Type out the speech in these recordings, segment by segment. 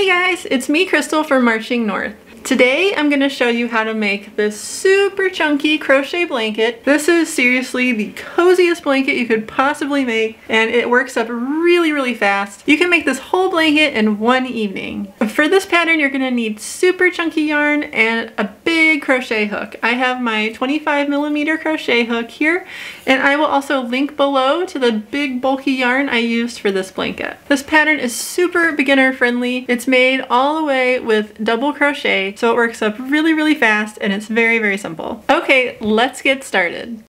Hey guys, it's me Crystal from Marching North. Today I'm going to show you how to make this super chunky crochet blanket. This is seriously the coziest blanket you could possibly make and it works up really really fast. You can make this whole blanket in one evening. For this pattern you're going to need super chunky yarn and a big crochet hook. I have my 25 millimeter crochet hook here and I will also link below to the big bulky yarn I used for this blanket. This pattern is super beginner friendly. It's made all the way with double crochet so it works up really, really fast and it's very, very simple. Okay, let's get started.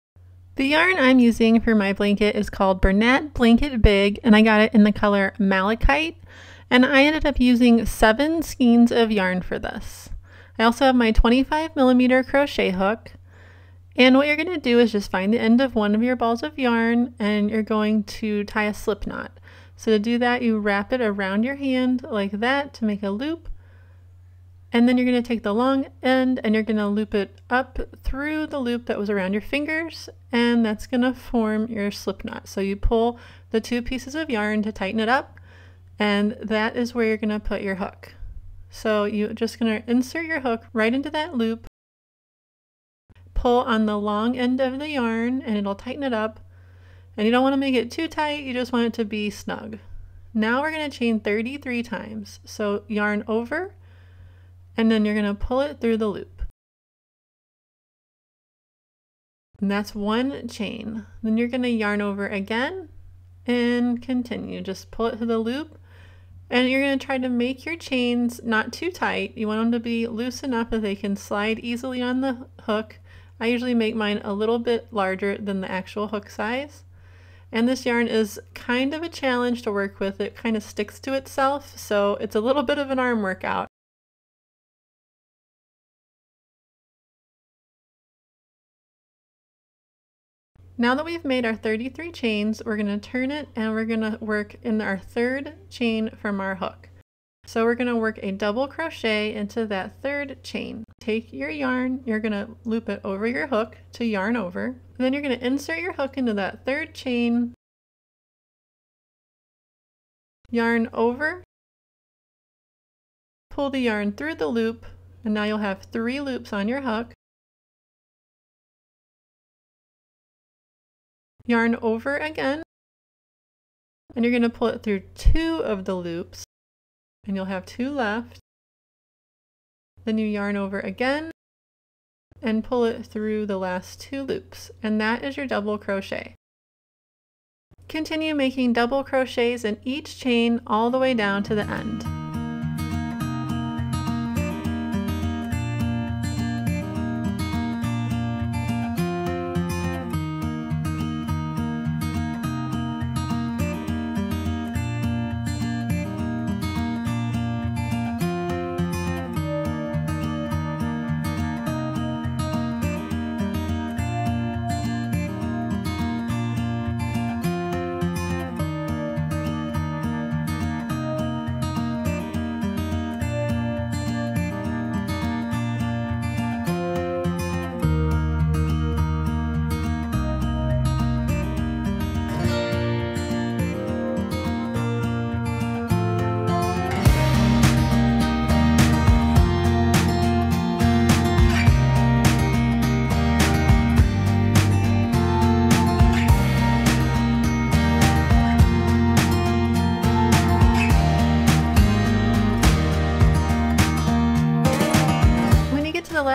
The yarn I'm using for my blanket is called Bernat Blanket Big and I got it in the color Malachite and I ended up using seven skeins of yarn for this. I also have my 25 millimeter crochet hook and what you're going to do is just find the end of one of your balls of yarn and you're going to tie a slip knot. So to do that you wrap it around your hand like that to make a loop and then you're going to take the long end and you're going to loop it up through the loop that was around your fingers and that's going to form your slip knot. So you pull the two pieces of yarn to tighten it up and that is where you're going to put your hook. So you're just going to insert your hook right into that loop, pull on the long end of the yarn and it'll tighten it up and you don't want to make it too tight, you just want it to be snug. Now we're going to chain 33 times. So yarn over, and then you're going to pull it through the loop. And that's one chain. Then you're going to yarn over again and continue. Just pull it through the loop and you're going to try to make your chains not too tight. You want them to be loose enough that they can slide easily on the hook. I usually make mine a little bit larger than the actual hook size. And this yarn is kind of a challenge to work with. It kind of sticks to itself, so it's a little bit of an arm workout. Now that we've made our 33 chains, we're going to turn it and we're going to work in our third chain from our hook. So we're going to work a double crochet into that third chain. Take your yarn, you're going to loop it over your hook to yarn over. Then you're going to insert your hook into that third chain, yarn over, pull the yarn through the loop, and now you'll have three loops on your hook. Yarn over again and you're going to pull it through two of the loops and you'll have two left. Then you yarn over again and pull it through the last two loops and that is your double crochet. Continue making double crochets in each chain all the way down to the end.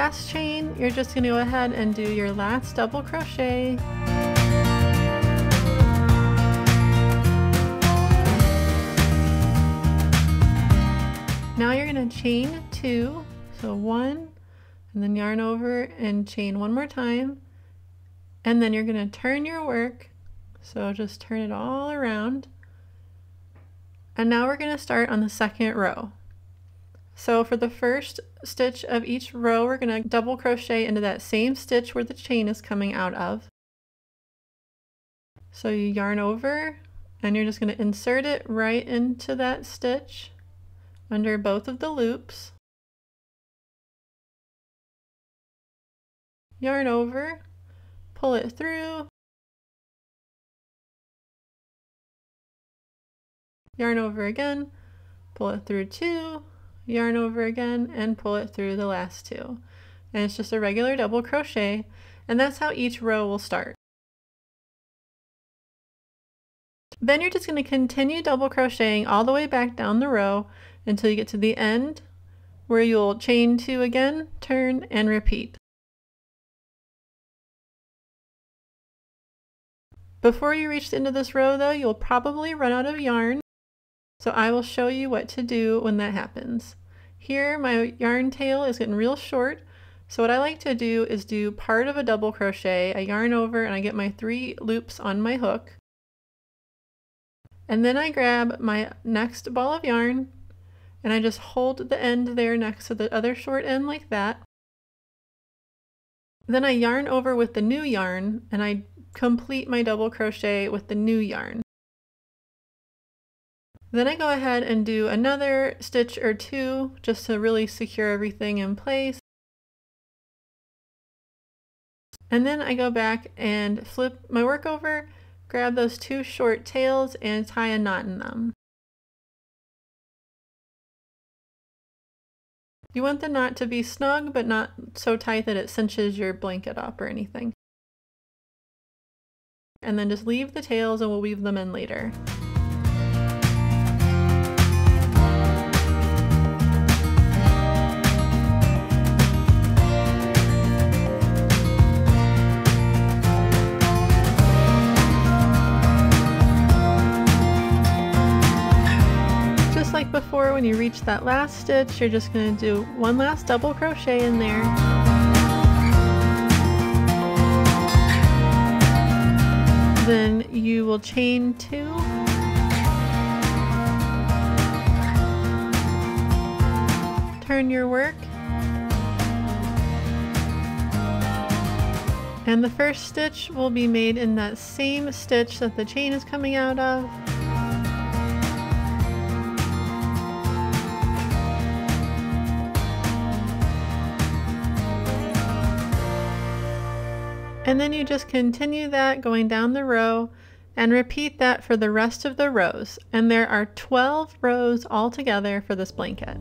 Last chain, you're just going to go ahead and do your last double crochet. Now you're going to chain two, so one, and then yarn over and chain one more time. And then you're going to turn your work, so just turn it all around. And now we're going to start on the second row. So for the first stitch of each row, we're going to double crochet into that same stitch where the chain is coming out of. So you yarn over and you're just going to insert it right into that stitch under both of the loops. Yarn over, pull it through, yarn over again, pull it through two, yarn over again, and pull it through the last two. And it's just a regular double crochet, and that's how each row will start. Then you're just going to continue double crocheting all the way back down the row until you get to the end where you'll chain two again, turn, and repeat. Before you reach the end of this row though, you'll probably run out of yarn, so I will show you what to do when that happens. Here my yarn tail is getting real short, so what I like to do is do part of a double crochet, I yarn over and I get my three loops on my hook, and then I grab my next ball of yarn and I just hold the end there next to the other short end like that. Then I yarn over with the new yarn and I complete my double crochet with the new yarn. Then I go ahead and do another stitch or two just to really secure everything in place. And then I go back and flip my work over Grab those two short tails and tie a knot in them. You want the knot to be snug but not so tight that it cinches your blanket up or anything. And then just leave the tails and we'll weave them in later. When you reach that last stitch, you're just going to do one last double crochet in there. Then you will chain two. Turn your work. And the first stitch will be made in that same stitch that the chain is coming out of. And then you just continue that going down the row and repeat that for the rest of the rows. And there are 12 rows altogether for this blanket.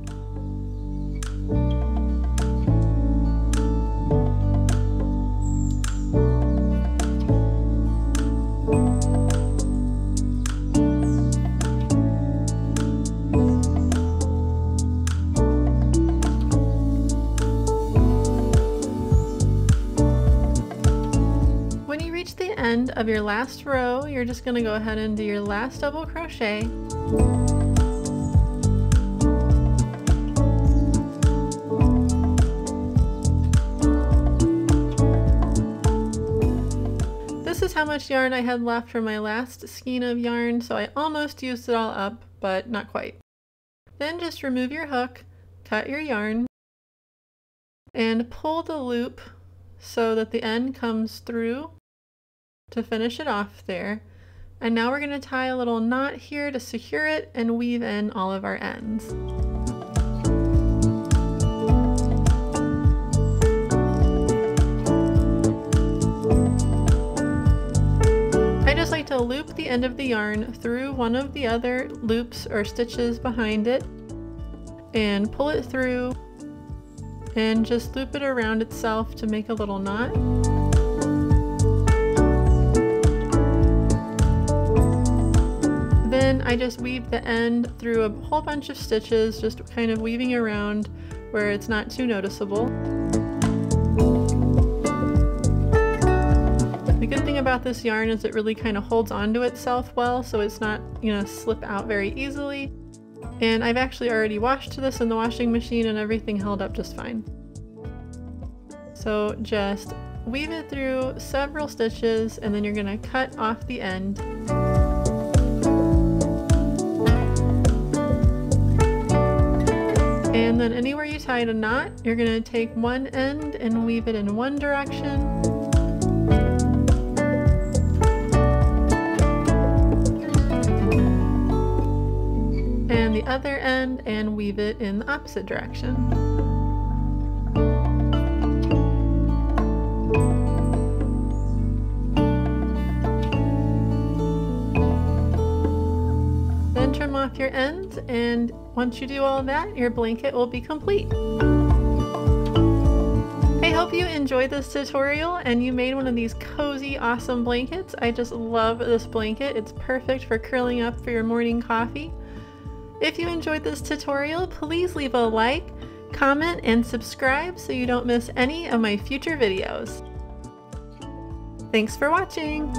End of your last row, you're just going to go ahead and do your last double crochet. This is how much yarn I had left from my last skein of yarn, so I almost used it all up, but not quite. Then just remove your hook, cut your yarn, and pull the loop so that the end comes through to finish it off there. And now we're going to tie a little knot here to secure it and weave in all of our ends. I just like to loop the end of the yarn through one of the other loops or stitches behind it and pull it through and just loop it around itself to make a little knot. Then I just weave the end through a whole bunch of stitches, just kind of weaving around where it's not too noticeable. The good thing about this yarn is it really kind of holds onto itself well, so it's not, you know, slip out very easily. And I've actually already washed this in the washing machine and everything held up just fine. So just weave it through several stitches and then you're going to cut off the end. And then anywhere you tied a knot, you're to take one end and weave it in one direction. And the other end and weave it in the opposite direction. Off your ends and once you do all that, your blanket will be complete. I hope you enjoyed this tutorial and you made one of these cozy, awesome blankets. I just love this blanket. It's perfect for curling up for your morning coffee. If you enjoyed this tutorial, please leave a like, comment, and subscribe so you don't miss any of my future videos. Thanks for watching!